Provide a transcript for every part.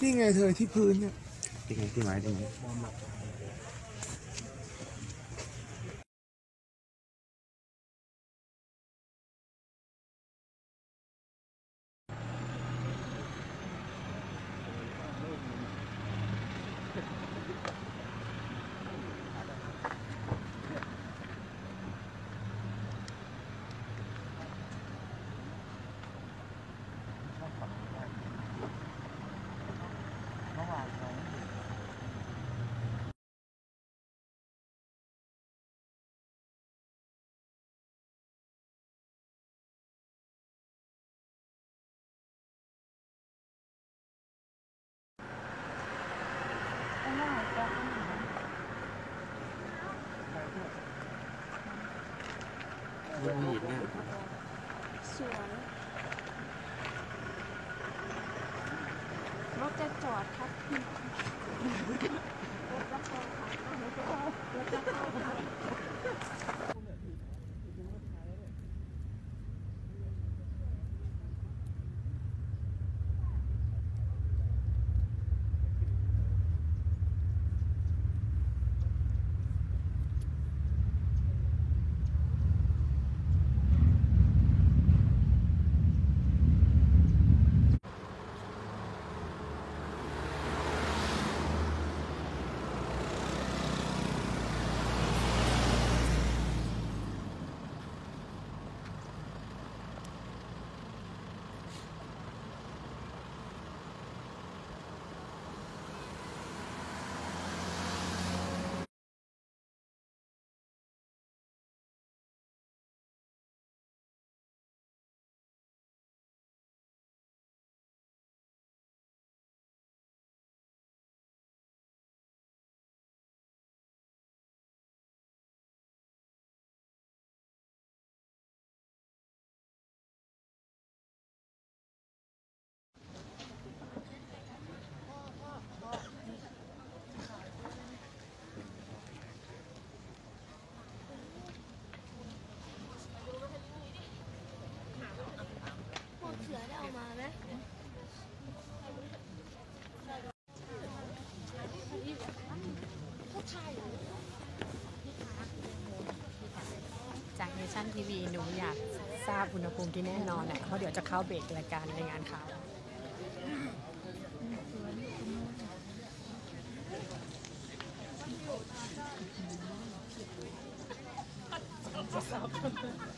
นี่ไงเธอที่พื้นเนี่ยที่ไงที่ไม้ที่ไม้ลูกห นีบเนี่ยสวยรถจะจอดครับรถจะเข้าครับรถจะเข้าครับ ชั่นทีวีหนูอยากทราบอุณหภูมิที่แน่นอนอะเพราะเดี๋ยวจะเข้าเบรกรายการในงานข่าวหมดแล้ว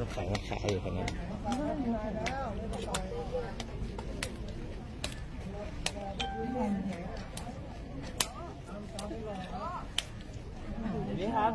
ลูกสาวมขายอยู่คนนี้สวัสดีครับ